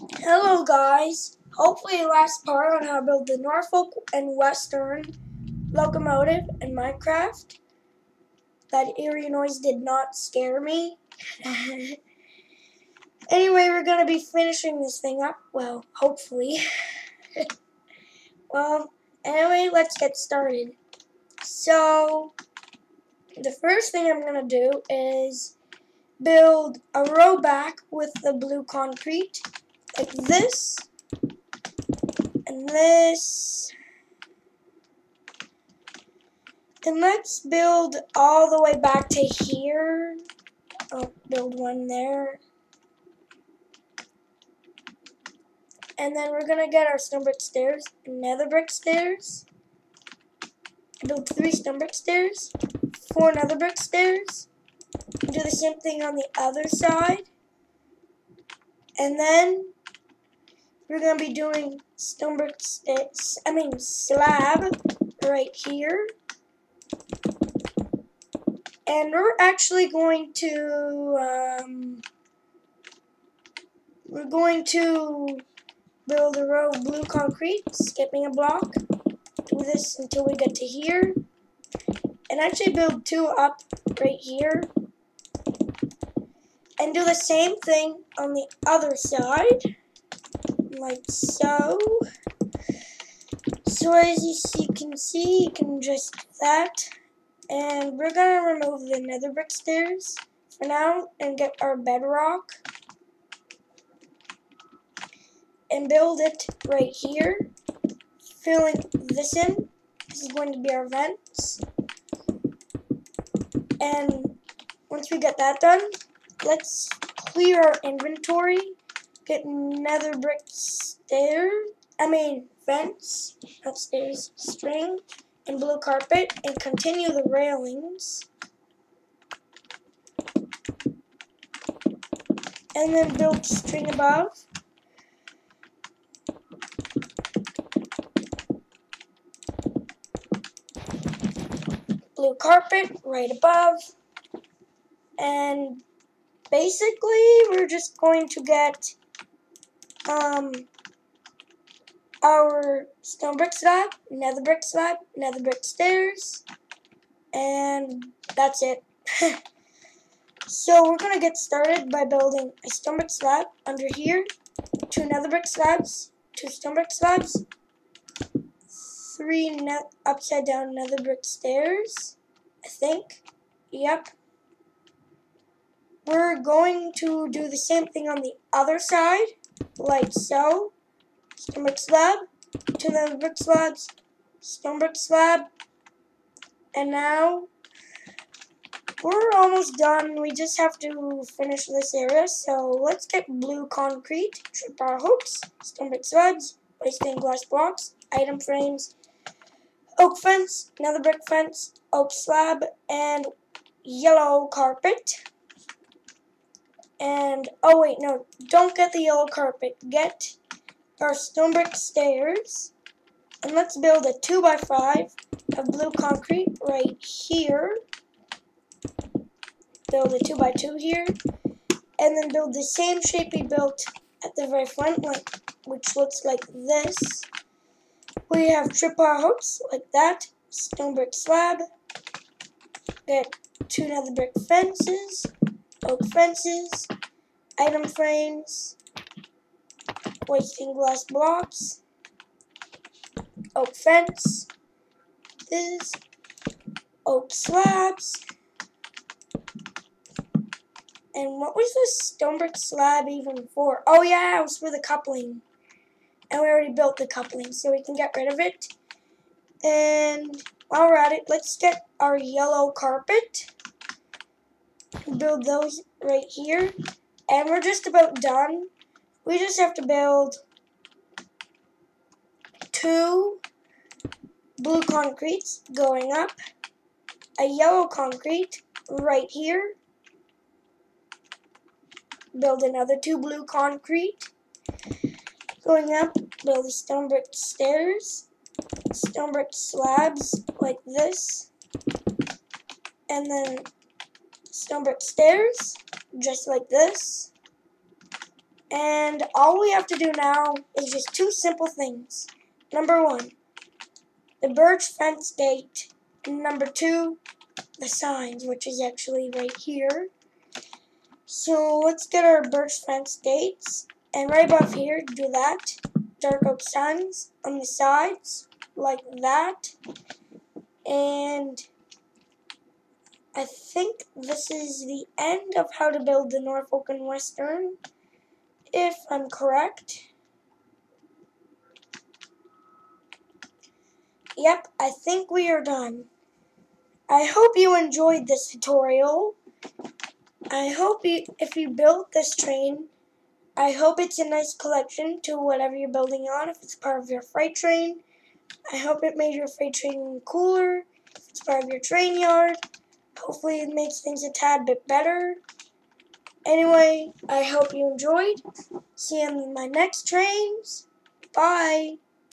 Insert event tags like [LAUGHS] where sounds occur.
Hello guys, hopefully last part on how to build the Norfolk and Western locomotive in Minecraft. That eerie noise did not scare me. [LAUGHS] anyway, we're going to be finishing this thing up, well, hopefully. [LAUGHS] well, anyway, let's get started. So, the first thing I'm going to do is build a row back with the blue concrete like this and this. And let's build all the way back to here. I'll build one there. And then we're gonna get our stone brick stairs nether brick stairs. Build three stone brick stairs four nether brick stairs. Do the same thing on the other side. And then we're to be doing sticks, I mean slab right here. And we're actually going to, um, we're going to build a row of blue concrete, skipping a block. Do this until we get to here. And actually build two up right here and do the same thing on the other side like so. So as you, see, can see you can just that. And we're gonna remove the nether brick stairs for now and get our bedrock and build it right here. Filling this in. This is going to be our vents. And once we get that done let's clear our inventory, get nether brick stairs, I mean fence, upstairs string, and blue carpet, and continue the railings. And then build string above. Blue carpet right above. And basically, we're just going to get um, our stone brick slab, nether brick slab, nether brick stairs, and that's it. [LAUGHS] so we're going to get started by building a stone brick slab under here, two nether brick slabs, two stone brick slabs, three net upside down nether brick stairs, I think. Yep. We're going to do the same thing on the other side, like so. Stone brick slab, two nether brick slabs, stone brick slab, and now we're almost done. We just have to finish this area, so let's get blue concrete, tripwire hooks, stone brick slabs, white stained glass blocks, item frames, oak fence, nether brick fence, oak slab, and yellow carpet. And, oh wait, no, don't get the yellow carpet. Get our stone brick stairs. And let's build a 2x5 of blue concrete right here. Build a 2x2 here. And then build the same shape we built at the very front, like, which looks like this. We have tripwire hooks, like that. Stone brick slab. Get two nether brick fences oak fences, item frames, stained glass blocks, oak fence, this, oak slabs, and what was this stone brick slab even for? Oh yeah, it was for the coupling. And we already built the coupling, so we can get rid of it. And while we're at it, let's get our yellow carpet build those right here. And we're just about done. We just have to build two blue concretes going up, a yellow concrete right here, build another two blue concrete, going up, build the stone brick stairs, stone brick slabs like this, and then stone brick stairs, just like this. And all we have to do now is just two simple things. Number one, the birch fence gate. And number two, the signs, which is actually right here. So let's get our birch fence gates. And right above here, do that. Dark oak signs on the sides, like that. And I think this is the end of how to build the Norfolk and Western, if I'm correct. Yep, I think we are done. I hope you enjoyed this tutorial. I hope you, if you built this train, I hope it's a nice collection to whatever you're building on. If it's part of your freight train, I hope it made your freight train cooler. If it's part of your train yard, hopefully it makes things a tad bit better. Anyway, I hope you enjoyed. See you in my next trains. Bye.